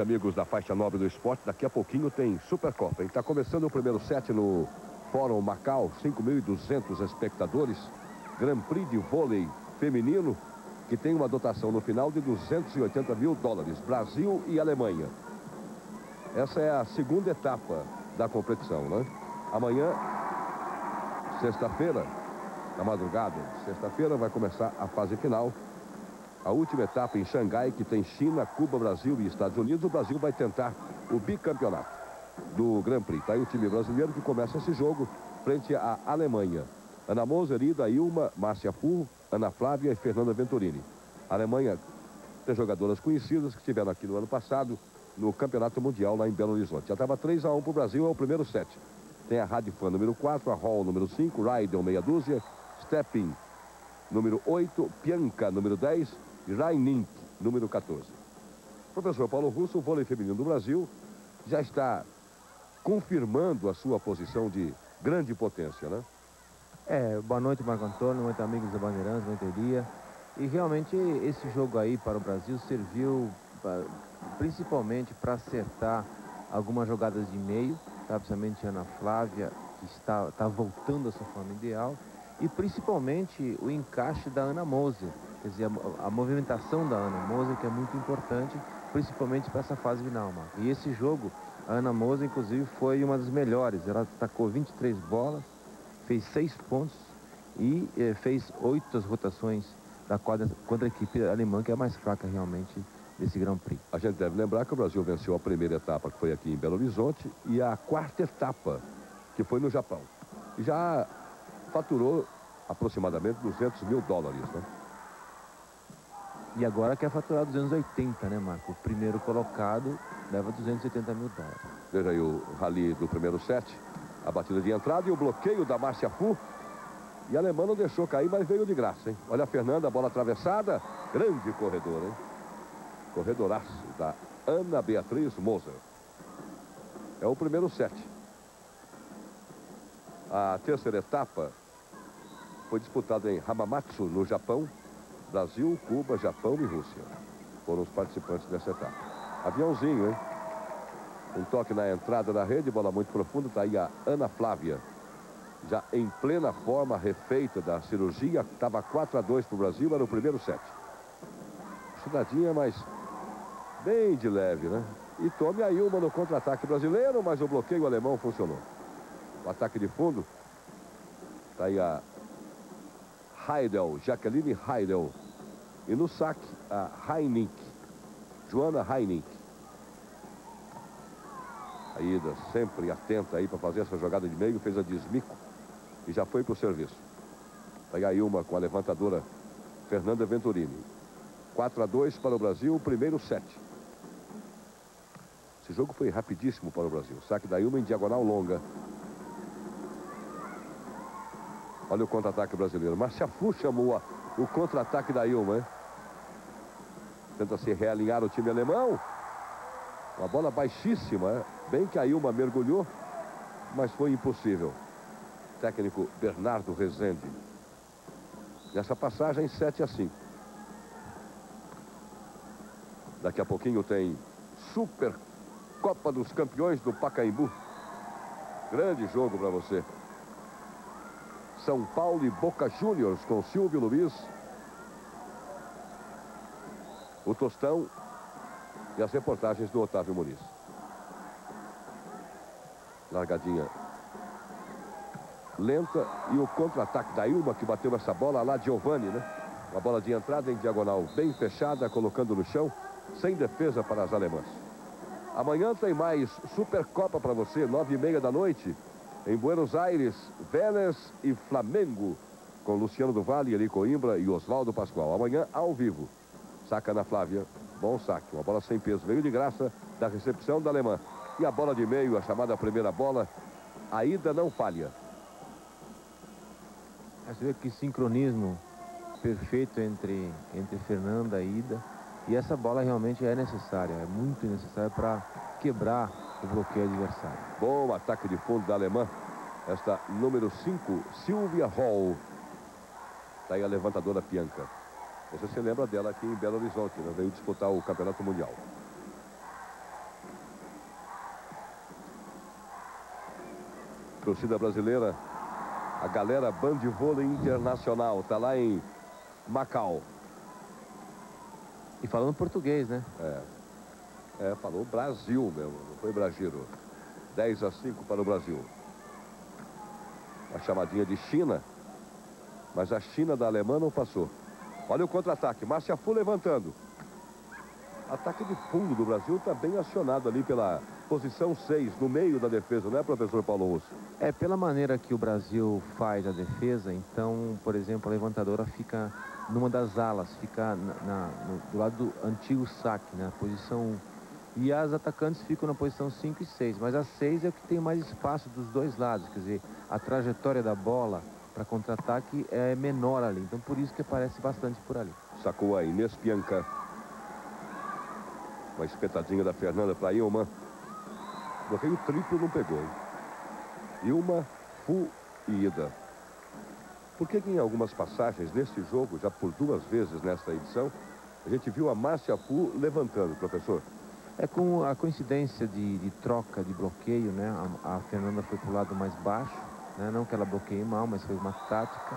Amigos da faixa nobre do esporte, daqui a pouquinho tem Supercopa. Está começando o primeiro set no Fórum Macau, 5.200 espectadores. Grand Prix de vôlei feminino, que tem uma dotação no final de 280 mil dólares. Brasil e Alemanha. Essa é a segunda etapa da competição, né? Amanhã, sexta-feira, na madrugada, sexta-feira, vai começar a fase final a última etapa em Xangai, que tem China, Cuba, Brasil e Estados Unidos. O Brasil vai tentar o bicampeonato do Grand Prix. Está aí o time brasileiro que começa esse jogo frente à Alemanha. Ana Moser, Ida, Ilma, Márcia Fu, Ana Flávia e Fernanda Venturini. A Alemanha tem jogadoras conhecidas que estiveram aqui no ano passado no Campeonato Mundial lá em Belo Horizonte. Já estava 3 a 1 para o Brasil, é o primeiro set. Tem a Radifan número 4, a Hall número 5, Raidel meia dúzia, Stepping número 8, Pianca número 10, Rainink, número 14. Professor Paulo Russo, o vôlei feminino do Brasil já está confirmando a sua posição de grande potência, né? É, boa noite, Marco Antônio, muito amigos da Bandeirantes, muito dia. E realmente esse jogo aí para o Brasil serviu pra, principalmente para acertar algumas jogadas de meio, tá? principalmente Ana Flávia, que está, está voltando à sua forma ideal, e principalmente o encaixe da Ana Moser, Quer dizer, a, a movimentação da Ana Moser, que é muito importante, principalmente para essa fase final, Marco. E esse jogo, a Ana Moser, inclusive, foi uma das melhores. Ela atacou 23 bolas, fez 6 pontos e eh, fez 8 rotações da quadra contra a equipe alemã, que é a mais fraca realmente desse Grand Prix. A gente deve lembrar que o Brasil venceu a primeira etapa, que foi aqui em Belo Horizonte, e a quarta etapa, que foi no Japão. E já faturou aproximadamente 200 mil dólares, né? E agora quer faturar 280, né, Marco? O primeiro colocado leva 280 mil dólares. Veja aí o rally do primeiro set. A batida de entrada e o bloqueio da Márcia Fu. E a alemã não deixou cair, mas veio de graça, hein? Olha a Fernanda, bola atravessada. Grande corredor, hein? Corredoraço da Ana Beatriz Moser. É o primeiro set. A terceira etapa foi disputada em Hamamatsu, no Japão. Brasil, Cuba, Japão e Rússia foram os participantes dessa etapa. Aviãozinho, hein? Um toque na entrada da rede, bola muito profunda, tá aí a Ana Flávia. Já em plena forma refeita da cirurgia, estava 4 a 2 para o Brasil, era o primeiro set. Estudadinha, mas bem de leve, né? E tome aí uma no contra-ataque brasileiro, mas o bloqueio alemão funcionou. O ataque de fundo, tá aí a Heidel, Jacqueline Heidel. E no saque, a Heinink, Joana Heinink. A Ida sempre atenta aí para fazer essa jogada de meio, fez a desmico e já foi para o serviço. Aí a Ilma com a levantadora Fernanda Venturini. 4 a 2 para o Brasil, o primeiro set. Esse jogo foi rapidíssimo para o Brasil. Saque da Ilma em diagonal longa. Olha o contra-ataque brasileiro. Marcia Fu chamou o contra-ataque da Ilma, hein? Tenta se realinhar o time alemão. Uma bola baixíssima, hein? bem que a Ilma mergulhou, mas foi impossível. Técnico Bernardo Rezende. Nessa passagem, 7 a 5. Daqui a pouquinho tem Super Copa dos Campeões do Pacaembu. Grande jogo para você. São Paulo e Boca Juniors com Silvio Luiz. O Tostão e as reportagens do Otávio Muniz. Largadinha lenta e o contra-ataque da Ilma que bateu essa bola lá, Giovanni, né? Uma bola de entrada em diagonal bem fechada, colocando no chão, sem defesa para as alemãs. Amanhã tem mais Supercopa para você, nove e meia da noite. Em Buenos Aires, Vélez e Flamengo, com Luciano do Vale, Eli Coimbra e Oswaldo Pascoal. Amanhã, ao vivo. Saca na Flávia, bom saque. Uma bola sem peso, veio de graça da recepção da alemã. E a bola de meio, a chamada primeira bola, a ida não falha. Você vê que sincronismo perfeito entre, entre Fernanda e Ida. E essa bola realmente é necessária, é muito necessária para quebrar o bloqueio adversário. Bom ataque de fundo da alemã. Esta número 5, Silvia Hall. Está aí a levantadora Pianca. Você se lembra dela aqui em Belo Horizonte, né? veio disputar o Campeonato Mundial. Torcida brasileira, a galera Band Vôlei Internacional, está lá em Macau. E falando português, né? É. É, falou Brasil mesmo, não foi Bragiro. 10 a 5 para o Brasil. A chamadinha de China, mas a China da Alemanha não passou. Olha o contra-ataque, Márcia Fu levantando. Ataque de fundo do Brasil está bem acionado ali pela posição 6, no meio da defesa, não é, professor Paulo Russo? É, pela maneira que o Brasil faz a defesa, então, por exemplo, a levantadora fica numa das alas, fica na, na, no, do lado do antigo saque, na posição 1. E as atacantes ficam na posição 5 e 6, mas a 6 é o que tem mais espaço dos dois lados, quer dizer, a trajetória da bola para contra-ataque é menor ali, então por isso que aparece bastante por ali. Sacou a Inês Pianca. Uma espetadinha da Fernanda para Ilma. Bloqueio triplo não pegou? Ilma, Fu e Ida. Por que em algumas passagens neste jogo, já por duas vezes nesta edição, a gente viu a Márcia Fu levantando, professor? É com a coincidência de, de troca de bloqueio, né? A, a Fernanda foi para o lado mais baixo, né? não que ela bloqueie mal, mas foi uma tática.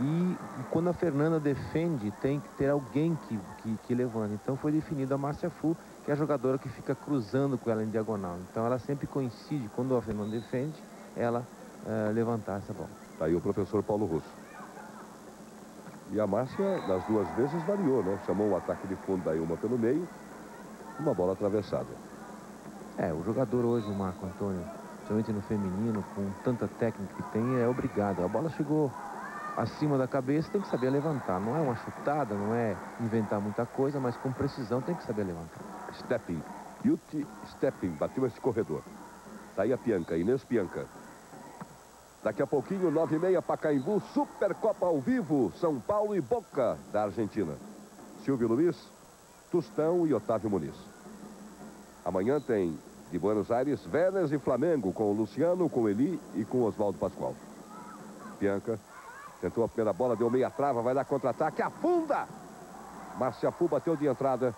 E quando a Fernanda defende, tem que ter alguém que, que, que levanta. Então foi definido a Márcia Fu, que é a jogadora que fica cruzando com ela em diagonal. Então ela sempre coincide, quando a Fernanda defende, ela uh, levantar essa bola. Tá aí o professor Paulo Russo. E a Márcia, nas duas vezes, variou, né? Chamou o ataque de fundo da Ilma pelo meio, uma bola atravessada. É, o jogador hoje, Marco Antônio, principalmente no feminino, com tanta técnica que tem, é obrigado. A bola chegou acima da cabeça, tem que saber levantar. Não é uma chutada, não é inventar muita coisa, mas com precisão tem que saber levantar. Stepping. Yuti Stepping bateu esse corredor. Tá aí a Pianca, Inês Pianca. Daqui a pouquinho, nove e meia, Pacaembu, Supercopa ao vivo, São Paulo e Boca, da Argentina. Silvio Luiz, Tustão e Otávio Muniz. Amanhã tem, de Buenos Aires, Vélez e Flamengo, com o Luciano, com o Eli e com o Oswaldo Pascoal. Pianca, Tentou a primeira bola, deu meia trava, vai dar contra-ataque, afunda! Márcia Fu bateu de entrada.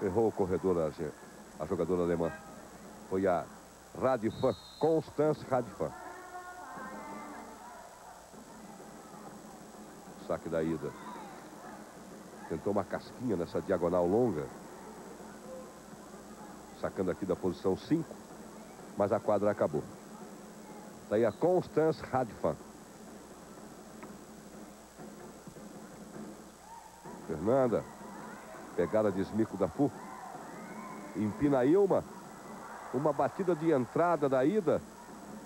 Errou o corredor a, a jogadora alemã. Foi a Radifan, Constance Radifan. Saque da ida. Tentou uma casquinha nessa diagonal longa. Sacando aqui da posição 5. Mas a quadra acabou. Daí a Constance Radfan. Fernanda. Pegada de esmico da FU. Empina Ilma. Uma batida de entrada da ida.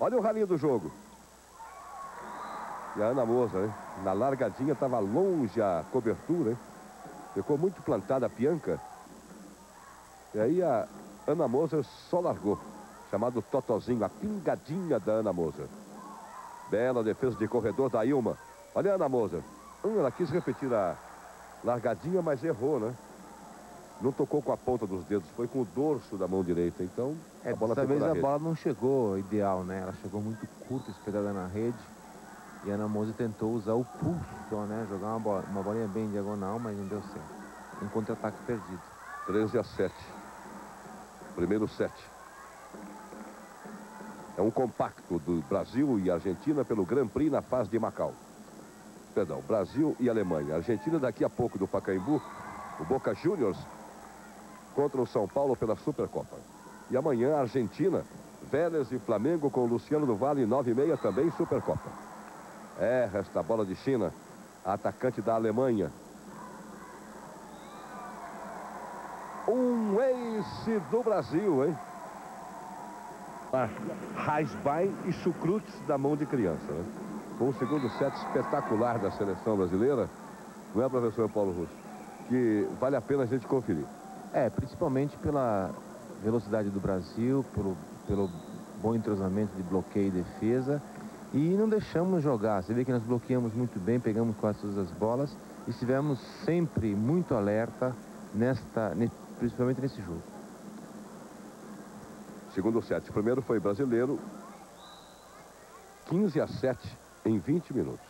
Olha o ralinho do jogo. E a Ana Moza, hein? Na largadinha estava longe a cobertura, hein? Ficou muito plantada a pianca. E aí a Ana Moser só largou chamado Totozinho, a pingadinha da Ana Moser. Bela defesa de corredor da Ilma. Olha a Ana Moser. Hum, ela quis repetir a largadinha, mas errou, né? Não tocou com a ponta dos dedos, foi com o dorso da mão direita. Então, é, a bola dessa vez a rede. bola não chegou ideal, né? Ela chegou muito curta, espelhada na rede. E Ana Moser tentou usar o pulso né? Jogar uma, bola, uma bolinha bem diagonal, mas não deu certo. Um contra-ataque perdido. 13 a 7. Primeiro set. É um compacto do Brasil e Argentina pelo Grand Prix na fase de Macau. Perdão, Brasil e Alemanha. Argentina daqui a pouco do Pacaembu, o Boca Juniors contra o São Paulo pela Supercopa. E amanhã, Argentina, Vélez e Flamengo com o Luciano do Vale, 9 e meia, também Supercopa. É, resta a bola de China, atacante da Alemanha. Um ace do Brasil, hein? Raisbein e chucrutes da mão de criança. Né? Com o segundo set espetacular da seleção brasileira, não é, professor Paulo Russo? Que vale a pena a gente conferir. É, principalmente pela velocidade do Brasil, pelo, pelo bom entrosamento de bloqueio e defesa. E não deixamos jogar. Você vê que nós bloqueamos muito bem, pegamos quase todas as bolas e estivemos sempre muito alerta, nesta, principalmente nesse jogo. Segundo set. O primeiro foi brasileiro. 15 a 7 em 20 minutos.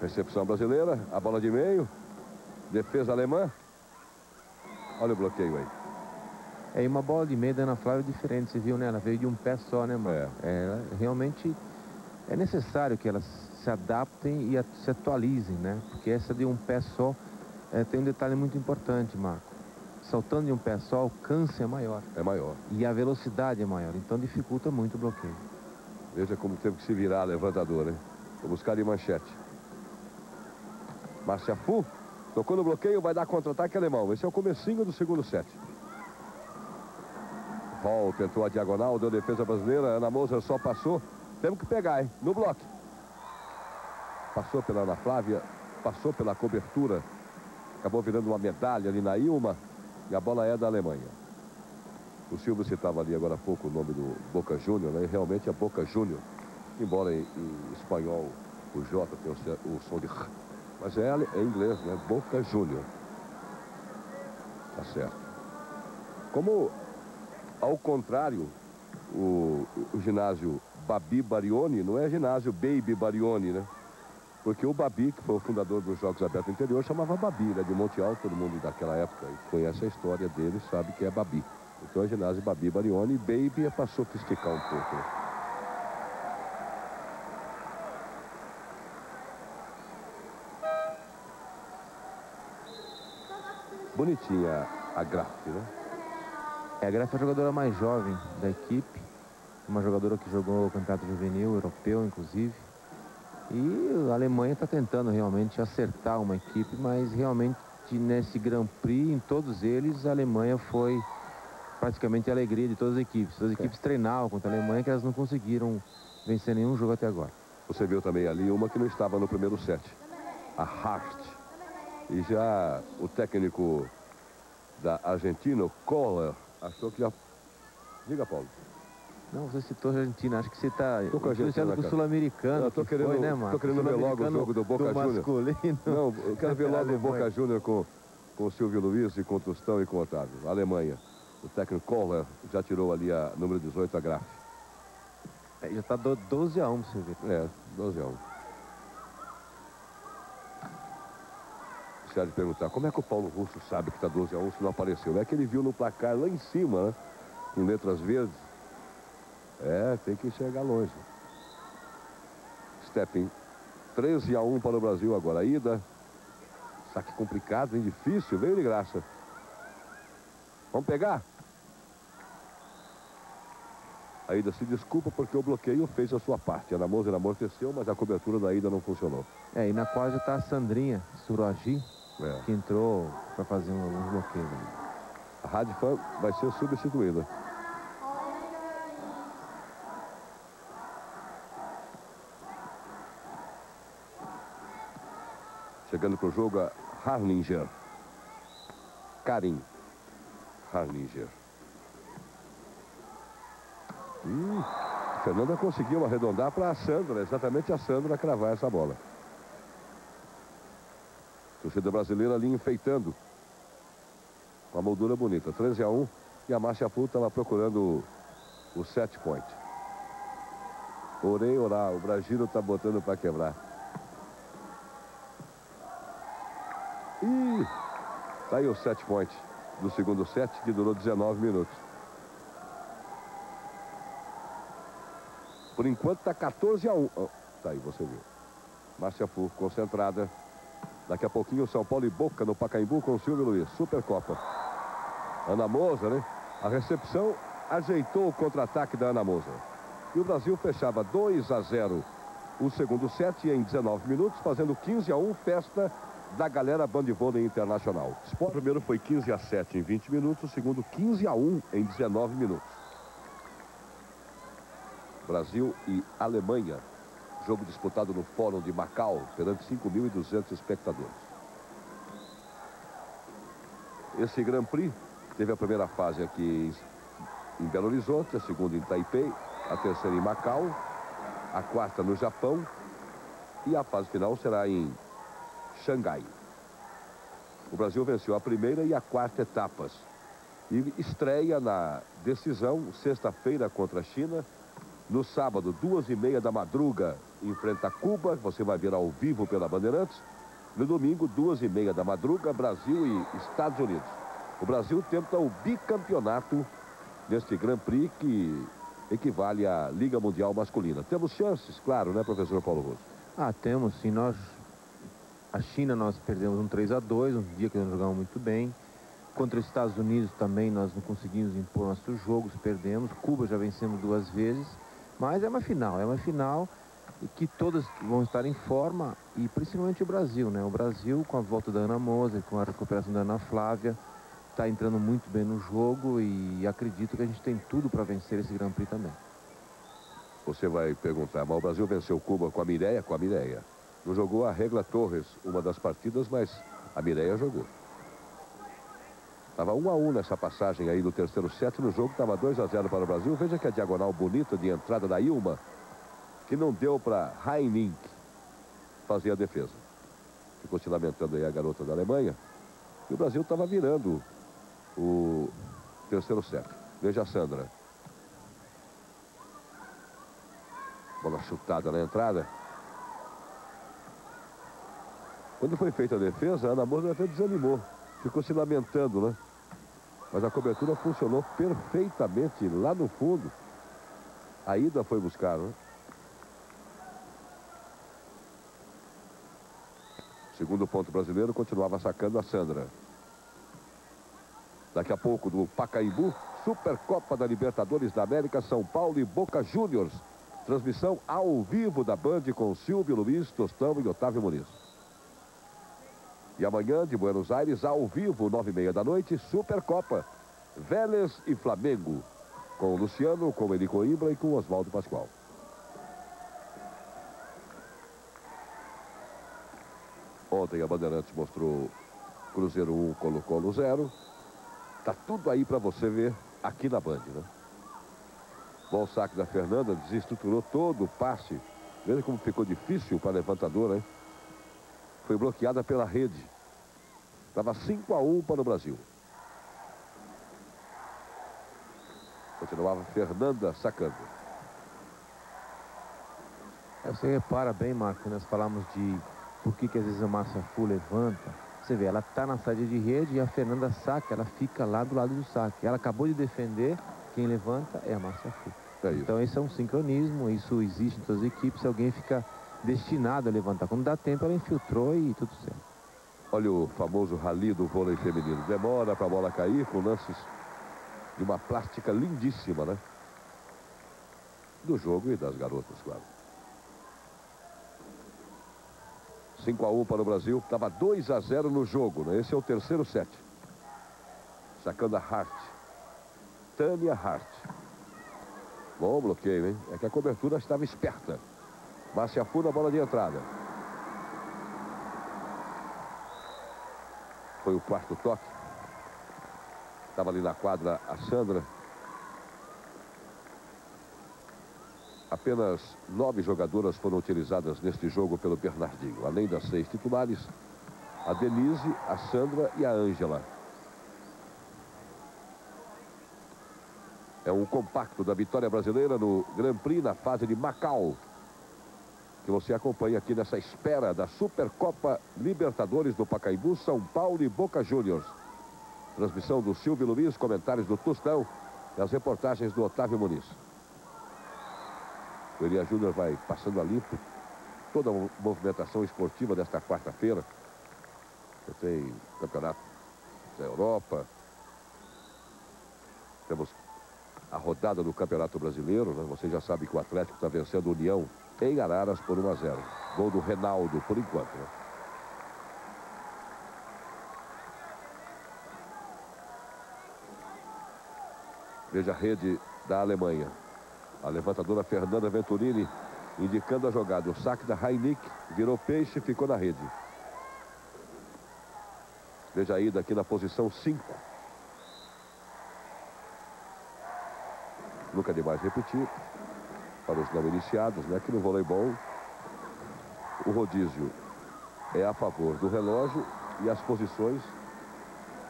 Recepção brasileira. A bola de meio. Defesa alemã. Olha o bloqueio aí. É, e uma bola de meia da Ana Flávia é diferente, você viu, né? Ela veio de um pé só, né, mano? É. é realmente é necessário que elas se adaptem e se atualizem, né? Porque essa de um pé só é, tem um detalhe muito importante, Marco. Saltando de um pé só, o alcance é maior. É maior. E a velocidade é maior, então dificulta muito o bloqueio. Veja como teve que se virar a levantadora, hein? Vou buscar de manchete. Márcia Fu tocou no bloqueio, vai dar contra-ataque alemão. Esse é o comecinho do segundo set. Hall tentou a diagonal, deu defesa brasileira. Ana Moser só passou. Temos que pegar, hein? No bloco. Passou pela Ana Flávia, passou pela cobertura. Acabou virando uma medalha ali na Ilma. E a bola é da Alemanha. O Silvio citava ali agora há pouco o nome do Boca Júnior, né? E realmente é Boca Júnior. Embora em, em, espanhol o J tem o, o som de R. Mas é, é inglês, né? Boca Júnior. Tá certo. Como, ao contrário, o, o ginásio Babi Barioni não é ginásio Baby Barioni, né? Porque o Babi, que foi o fundador dos Jogos Abertos Interior, chamava Babi, né? De Monte Alto, todo mundo daquela época conhece a história dele, sabe que é Babi. Então é ginásio Babi Barioni e Baby é para sofisticar um pouco. Né? Bonitinha a Graf, né? É, a Graf é a jogadora mais jovem da equipe. Uma jogadora que jogou o campeonato juvenil, europeu, inclusive. E a Alemanha está tentando realmente acertar uma equipe, mas realmente nesse Grand Prix, em todos eles, a Alemanha foi praticamente a alegria de todas as equipes. Todas as equipes é. treinavam contra a Alemanha que elas não conseguiram vencer nenhum jogo até agora. Você viu também ali uma que não estava no primeiro set. A Hart. E já o técnico da Argentina, o Kohler, achou que já... Diga, Paulo. Não, você citou a Argentina, acho que você está a com o Sul-Americano. Estou querendo, foi, né, tô querendo ver logo o jogo do Boca Júnior. Não, eu quero ver logo o Boca Júnior com, com o Silvio Luiz e com o Tostão e com o Otávio. Alemanha. O técnico Kohler já tirou ali a número 18, a Graf. É, já está 12 a 1, você vê. É, 12 a 1. De perguntar, como é que o Paulo Russo sabe que está 12 a 1 se não apareceu? É que ele viu no placar lá em cima, né? Com letras verdes. É, tem que enxergar longe. Stepping 13 a 1 para o Brasil agora. A ida. Saque complicado, bem difícil. Veio de graça. Vamos pegar? A Ida se desculpa porque o bloqueio fez a sua parte. A Namosa amorteceu, mas a cobertura da Ida não funcionou. É, e na quadra está a Sandrinha Surogi, é. que entrou para fazer um, bloqueio. A Radfan vai ser substituída. Chegando para o jogo a Harninger. Karim Harninger. Hum, Fernanda conseguiu arredondar para a Sandra, exatamente a Sandra cravar essa bola. Torcida brasileira ali enfeitando. Uma moldura bonita, 13 a 1. E a Márcia Fu estava procurando o, set point. Orei, orar. O Brasil está botando para quebrar. Ih, tá aí o set point do segundo set, que durou 19 minutos. Por enquanto está 14 a 1. Oh, tá aí, você viu. Márcia Fu, concentrada. Daqui a pouquinho, São Paulo e Boca no Pacaembu com o Silvio Luiz. Supercopa. Ana Moza, né? A recepção ajeitou o contra-ataque da Ana Moza. E o Brasil fechava 2 a 0 o segundo set em 19 minutos, fazendo 15 a 1, festa da galera Bandivôlei Internacional. O primeiro foi 15 a 7 em 20 minutos, o segundo 15 a 1 em 19 minutos. Brasil e Alemanha. Jogo disputado no Fórum de Macau, perante 5.200 espectadores. Esse Grand Prix teve a primeira fase aqui em Belo Horizonte, a segunda em Taipei, a terceira em Macau, a quarta no Japão e a fase final será em Xangai. O Brasil venceu a primeira e a quarta etapas. E estreia na decisão, sexta-feira contra a China. No sábado, duas e meia da madruga, enfrenta Cuba. Você vai ver ao vivo pela Bandeirantes. No domingo, duas e meia da madruga, Brasil e Estados Unidos. O Brasil tenta o bicampeonato neste Grand Prix que equivale à Liga Mundial Masculina. Temos chances, claro, né, professor Paulo Rosso? Ah, temos sim. Nós, a China nós perdemos um 3 a 2 um dia que nós jogamos muito bem. Contra os Estados Unidos também nós não conseguimos impor nossos jogos, perdemos. Cuba já vencemos duas vezes. Mas é uma final, é uma final que todas vão estar em forma e principalmente o Brasil, né? O Brasil com a volta da Ana Moser, com a recuperação da Ana Flávia, está entrando muito bem no jogo e acredito que a gente tem tudo para vencer esse Grand Prix também. Você vai perguntar, mas o Brasil venceu Cuba com a Mireia? Com a Mireia. Não jogou a Regla Torres uma das partidas, mas a Mireia jogou. Estava 1 a 1 nessa passagem aí do terceiro set. No jogo estava 2 a 0 para o Brasil. Veja que a diagonal bonita de entrada da Ilma, que não deu para Heinink fazer a defesa. Ficou se lamentando aí a garota da Alemanha. E o Brasil estava virando o terceiro set. Veja a Sandra. Bola chutada na entrada. Quando foi feita a defesa, a Ana Moura até desanimou. Ficou se lamentando, né? Mas a cobertura funcionou perfeitamente lá no fundo. A ida foi buscar, né? Segundo ponto brasileiro, continuava sacando a Sandra. Daqui a pouco do Pacaembu, Supercopa da Libertadores da América, São Paulo e Boca Juniors. Transmissão ao vivo da Band com Silvio Luiz, Tostão e Otávio Muniz. E amanhã, de Buenos Aires, ao vivo, nove e meia da noite, Supercopa. Vélez e Flamengo. Com o Luciano, com Eli Coimbra e com Oswaldo Pascoal. Ontem a Bandeirantes mostrou Cruzeiro 1, Colo-Colo 0. Tá tudo aí para você ver aqui na Band, né? Bom saque da Fernanda, desestruturou todo o passe. Veja como ficou difícil para a levantadora, hein? Foi bloqueada pela rede. Estava 5 a 1 para o Brasil. Continuava Fernanda sacando. Você repara bem, Marco, nós falamos de por que, que às vezes a Márcia Fu levanta. Você vê, ela está na saída de rede e a Fernanda saca, ela fica lá do lado do saque. Ela acabou de defender, quem levanta é a Márcia Fu. É então esse é um sincronismo, isso existe em todas as equipes, alguém fica destinado a levantar. Quando dá tempo, ela infiltrou e tudo certo. Olha o famoso rally do vôlei feminino. Demora para a bola cair com lances de uma plástica lindíssima, né? Do jogo e das garotas, claro. 5 a 1 para o Brasil. Estava 2 a 0 no jogo, né? Esse é o terceiro set. Sacando a Hart. Tânia Hart. Bom bloqueio, hein? É que a cobertura estava esperta. Márcia Fu na bola de entrada. Foi o quarto toque. Estava ali na quadra a Sandra. Apenas nove jogadoras foram utilizadas neste jogo pelo Bernardinho. Além das seis titulares, a Denise, a Sandra e a Ângela. É um compacto da vitória brasileira no Grand Prix na fase de Macau. Que você acompanha aqui nessa espera da Supercopa Libertadores do Pacaembu, São Paulo e Boca Juniors. Transmissão do Silvio Luiz, comentários do Tostão e as reportagens do Otávio Muniz. O Elias Júnior vai passando a limpo toda a movimentação esportiva desta quarta-feira. Tem campeonato da Europa. Temos a rodada do Campeonato Brasileiro. Né? Você já sabe que o Atlético está vencendo o União em Araras por 1 a 0. Gol do Renaldo, por enquanto. Né? Veja a rede da Alemanha. A levantadora Fernanda Venturini indicando a jogada. O saque da Heinik virou peixe e ficou na rede. Veja a ida aqui na posição 5. Nunca demais repetir. Para os não iniciados, né? Que no voleibol o rodízio é a favor do relógio e as posições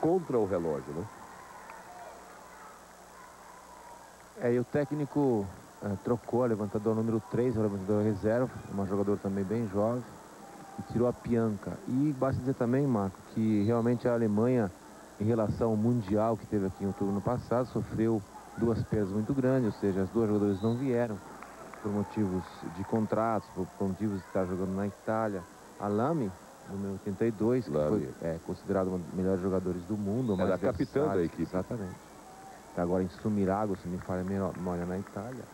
contra o relógio, né? É, e o técnico é, trocou a levantador número 3, a levantadora reserva, uma jogadora também bem jovem, e tirou a Pianca. E basta dizer também, Marco, que realmente a Alemanha em relação ao Mundial que teve aqui em outubro no passado, sofreu duas perdas muito grandes, ou seja, as duas jogadoras não vieram por motivos de contratos, por, por motivos de estar jogando na Itália. A Lame, número 82, que Lame. foi é, considerado uma das melhores jogadores do mundo. Era mais capitã da equipe. Exatamente. Está agora em Sumirago, se me falha a memória, na Itália.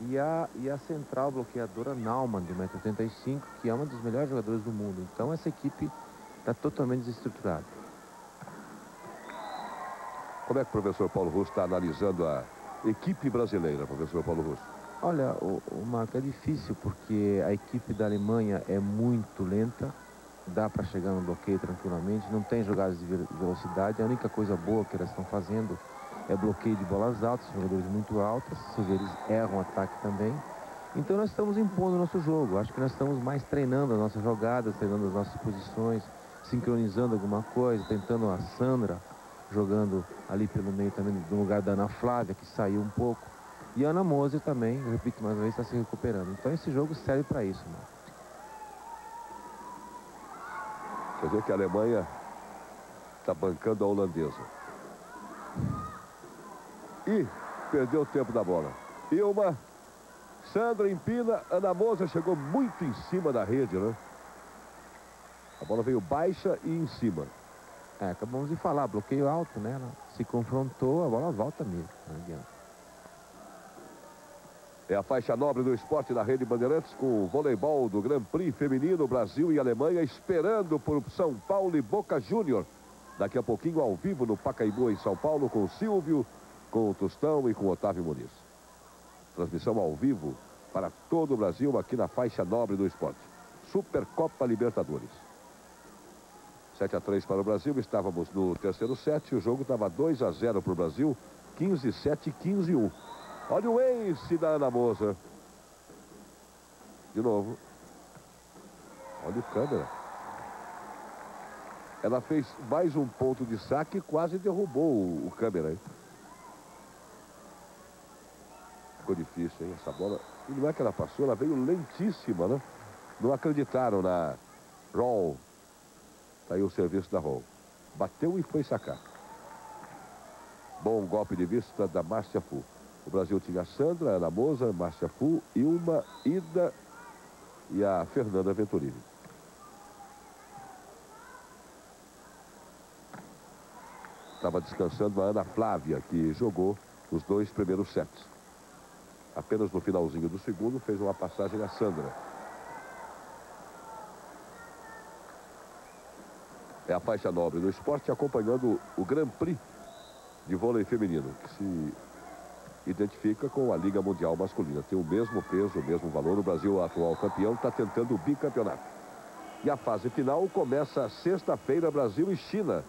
E a, e a central bloqueadora Naumann, de 1,85m, que é uma dos melhores jogadores do mundo. Então essa equipe está totalmente desestruturada. Como é que o professor Paulo Russo está analisando a equipe brasileira, professor Paulo Russo? Olha, o, o Marco, é difícil porque a equipe da Alemanha é muito lenta, dá para chegar no bloqueio tranquilamente, não tem jogadas de ve- velocidade, a única coisa boa que elas estão fazendo é bloqueio de bolas altas, jogadores muito altas, vê, eles erram o ataque também. Então nós estamos impondo o nosso jogo, acho que nós estamos mais treinando as nossas jogadas, treinando as nossas posições, sincronizando alguma coisa, tentando a Sandra jogando ali pelo meio também, no lugar da Ana Flávia, que saiu um pouco. E a Ana Moser também, repito mais uma vez, está se recuperando. Então esse jogo serve para isso, mano. Quer dizer que a Alemanha está bancando a holandesa. E perdeu o tempo da bola. Ilma, Sandra empina, Ana Moza chegou muito em cima da rede, né? A bola veio baixa e em cima. É, acabamos de falar, bloqueio alto, né? Ela se confrontou, a bola volta mesmo. Não adianta. É a faixa nobre do esporte da Rede Bandeirantes com o voleibol do Grand Prix feminino, Brasil e Alemanha, esperando por São Paulo e Boca Júnior. Daqui a pouquinho ao vivo no Pacaembu, em São Paulo, com o Silvio, com o Tostão e com o Otávio Muniz. Transmissão ao vivo para todo o Brasil aqui na faixa nobre do esporte. Supercopa Libertadores. 7 a 3 para o Brasil, estávamos no terceiro set, o jogo estava 2 a 0 para o Brasil, 15 7 15 1. Olha o ace da Ana Moza. De novo. Olha o câmera. Ela fez mais um ponto de saque e quase derrubou o, câmera. hein? Ficou difícil, hein? Essa bola. E não é que ela passou, ela veio lentíssima, né? Não acreditaram na Roll. Tá aí o serviço da Roll. Bateu e foi sacar. Bom golpe de vista da Márcia Fu. O Brasil tinha a Sandra, Ana Moza, Márcia Fu, Ilma, Ida e a Fernanda Venturini. Estava descansando a Ana Flávia, que jogou os dois primeiros sets. Apenas no finalzinho do segundo fez uma passagem a Sandra. É a faixa nobre do esporte acompanhando o Grand Prix de vôlei feminino, que se identifica com a Liga Mundial Masculina. Tem o mesmo peso, o mesmo valor. O Brasil, atual campeão, está tentando o bicampeonato. E a fase final começa sexta-feira, Brasil e China,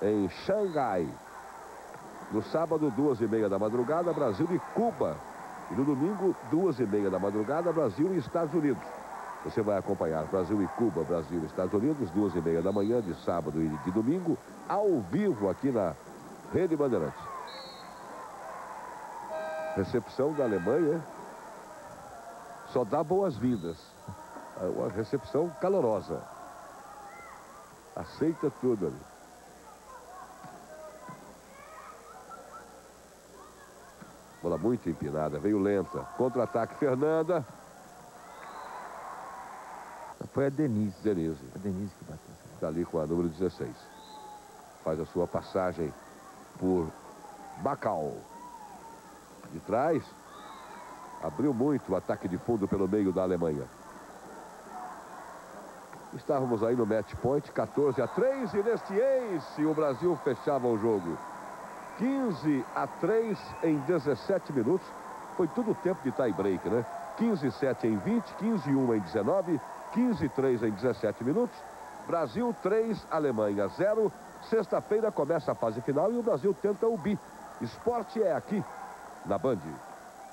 em Xangai. No sábado, duas e meia da madrugada, Brasil e Cuba. E no domingo, duas e meia da madrugada, Brasil e Estados Unidos. Você vai acompanhar Brasil e Cuba, Brasil e Estados Unidos, duas e meia da manhã, de sábado e de domingo, ao vivo aqui na Rede Bandeirantes. Recepção da Alemanha só dá boas-vindas. É Uma recepção calorosa. Aceita tudo ali. Bola muito empinada, veio lenta. Contra-ataque, Fernanda. Foi a Denise. Denise. A Denise que bateu. Está ali com a número 16. Faz a sua passagem por Bacal. De trás, abriu muito o ataque de fundo pelo meio da Alemanha. Estávamos aí no match point, 14 a 3 e neste ace o Brasil fechava o jogo. 15 a 3 em 17 minutos. Foi tudo tempo de tie break, né? 15 7 em 20, 15 1 em 19, 15 3 em 17 minutos. Brasil 3, Alemanha 0. Sexta-feira começa a fase final e o Brasil tenta o bi. Esporte é aqui na Band.